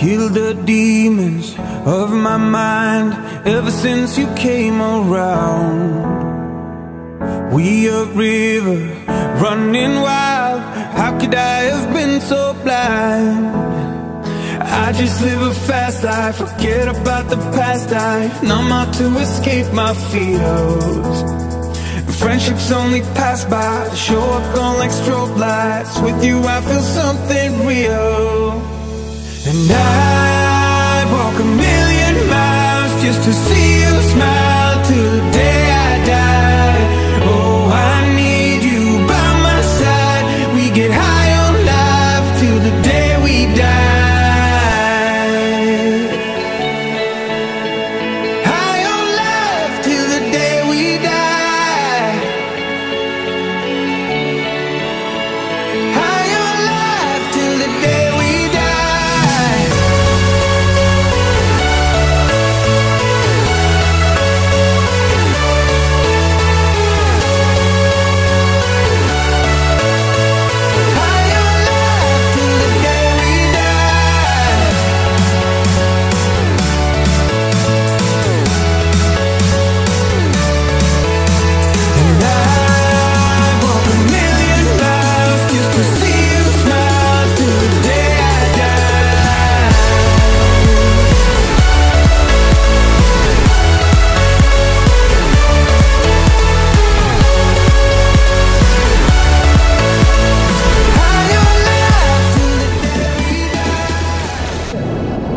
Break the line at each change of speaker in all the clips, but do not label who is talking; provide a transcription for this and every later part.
Killed the demons of my mind ever since you came around. We a river running wild. How could I have been so blind? I just live a fast life, forget about the past. I numb out to escape my fears. Friendships only pass by, show up gone like strobe lights. With you, I feel something. And I'd walk a million miles just to see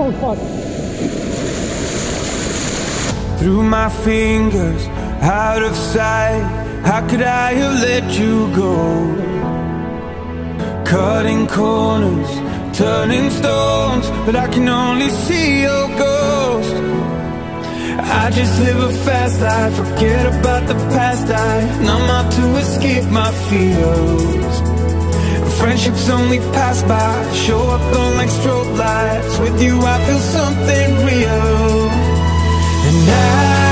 Oh
fuck.
Through my fingers, out of sight. How could I have let you go? Cutting corners, turning stones, but I can only see your ghost. I just live a fast life, forget about the past. I numb out to escape my fears. Friendships only pass by, show up on like strobe With you, I feel something real. And I